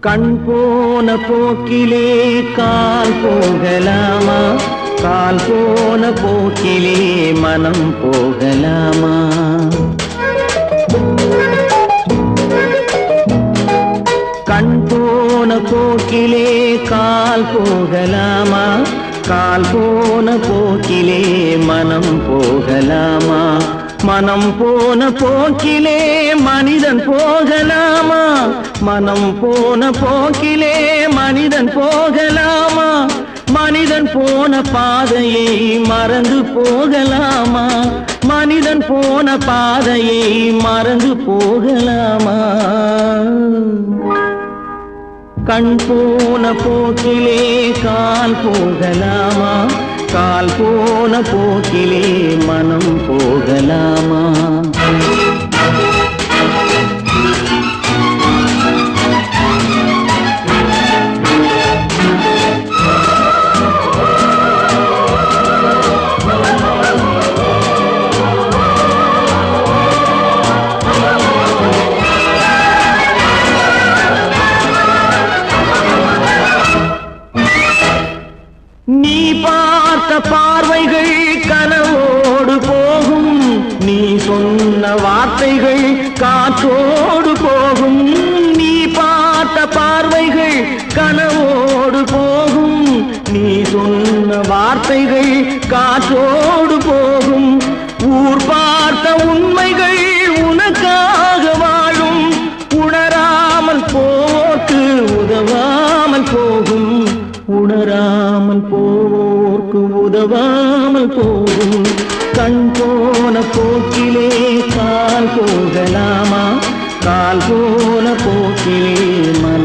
கண் போன போக்கிலே கால் போகலாமா? கால் போன போக்கிலே மனம் போகலாமா? கண் போன போக்கிலே கால் போகலாமா? கால் போன போக்கிலே மனம் போகலாமா? மனம் போன போக்கிலே மனிதன் போகலாமா? மனம் போன போக்கிலே மனிதன் போகலாமா? மனிதன் போன பாதையை மறந்து போகலாமா? மனிதன் போன பாதையை மறந்து போகலாமா? கண் போன போக்கிலே கால் போகலாமா? கால் போன போக்கிலே மனம் போகலாமா? பார்த்த பார்வைகள் கனவோடு போகும். நீ சொன்ன வார்த்தைகள் காற்றோடு போகும். நீ பார்த்த பார்வைகள் கனவோடு போகும். நீ சொன்ன வார்த்தைகள் காற்றோடு போகும். ஊர் பார்த்த உண்மைகள் உனக்காக வாழும். உணராமல் போக்கு உதவாமல் போகும். உணராமல் போக்கு உதவாமல் போகும். கண் போன போக்கிலே கால் போகலாமா? கால் போன போக்கிலே மன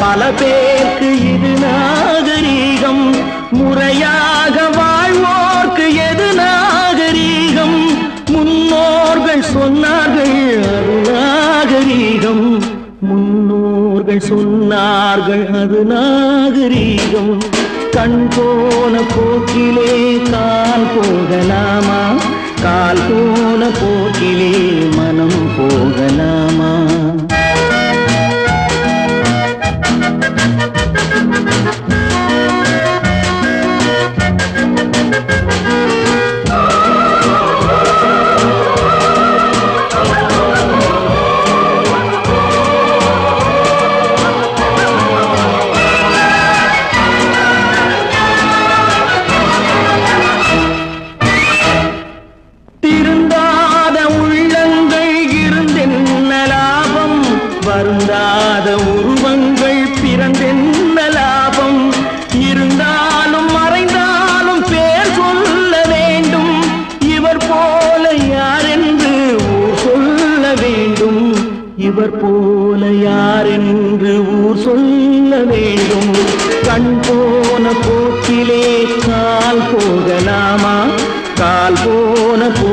பல பேருக்கு இது நாகரீகம். முறையாக வாழ்வோர்க்கு எது நாகரீகம்? முன்னோர்கள் சொன்னார்கள் அது நாகரீகம். முன்னோர்கள் சொன்னார்கள் அது நாகரீகம். கண் போன போக்கிலே கால் போகலாமா? கால் போன போக்கிலே இவர் போல யார் என்று ஊர் சொல்ல வேண்டும். கண் போன போக்கிலே கால் போகலாமா? கால் போன போக்கிலே